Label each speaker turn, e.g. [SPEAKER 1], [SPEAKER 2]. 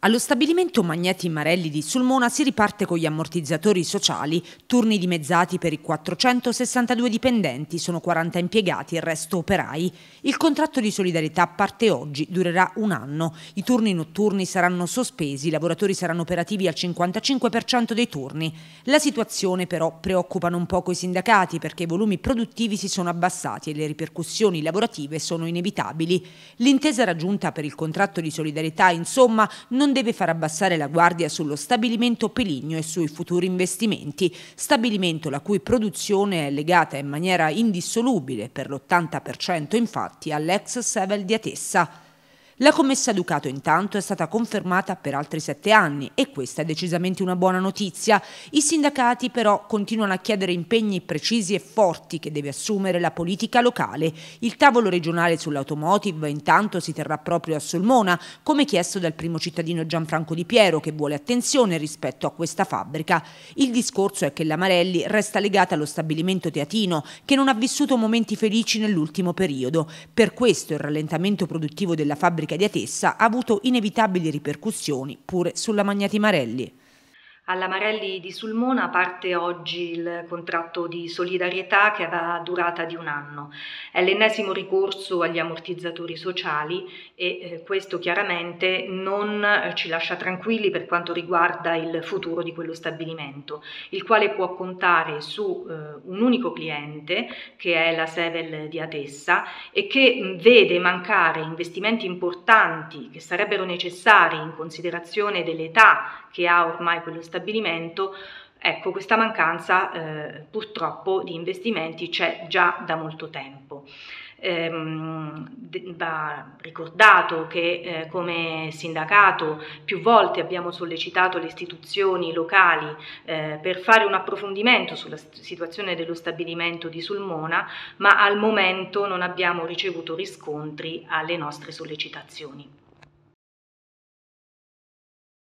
[SPEAKER 1] Allo stabilimento Magneti Marelli di Sulmona si riparte con gli ammortizzatori sociali, turni dimezzati per i 462 dipendenti, sono 40 impiegati e il resto operai. Il contratto di solidarietà parte oggi, durerà un anno. I turni notturni saranno sospesi, i lavoratori saranno operativi al 55% dei turni. La situazione però preoccupa non poco i sindacati perché i volumi produttivi si sono abbassati e le ripercussioni lavorative sono inevitabili. L'intesa raggiunta per il contratto di solidarietà, insomma, non deve far abbassare la guardia sullo stabilimento Peligno e sui futuri investimenti, stabilimento la cui produzione è legata in maniera indissolubile per l'80% infatti all'ex Sevel di Atessa. La commessa Ducato intanto è stata confermata per altri sette anni e questa è decisamente una buona notizia. I sindacati però continuano a chiedere impegni precisi e forti che deve assumere la politica locale. Il tavolo regionale sull'automotive intanto si terrà proprio a Sulmona, come chiesto dal primo cittadino Gianfranco Di Piero che vuole attenzione rispetto a questa fabbrica. Il discorso è che la Marelli resta legata allo stabilimento teatino che non ha vissuto momenti felici nell'ultimo periodo. Per questo il rallentamento produttivo della fabbrica fabbrica di Atessa ha avuto inevitabili ripercussioni pure sulla Magnati Marelli.
[SPEAKER 2] Alla Marelli di Sulmona parte oggi il contratto di solidarietà che avrà durata di un anno. È l'ennesimo ricorso agli ammortizzatori sociali e eh, questo chiaramente non eh, ci lascia tranquilli per quanto riguarda il futuro di quello stabilimento, il quale può contare su eh, un unico cliente che è la Sevel di Atessa e che vede mancare investimenti importanti che sarebbero necessari in considerazione dell'età che ha ormai quello stabilimento stabilimento, ecco questa mancanza eh, purtroppo di investimenti c'è già da molto tempo. Ehm, va ricordato che eh, come sindacato più volte abbiamo sollecitato le istituzioni locali eh, per fare un approfondimento sulla situazione dello stabilimento di Sulmona, ma al momento non abbiamo ricevuto riscontri alle nostre sollecitazioni.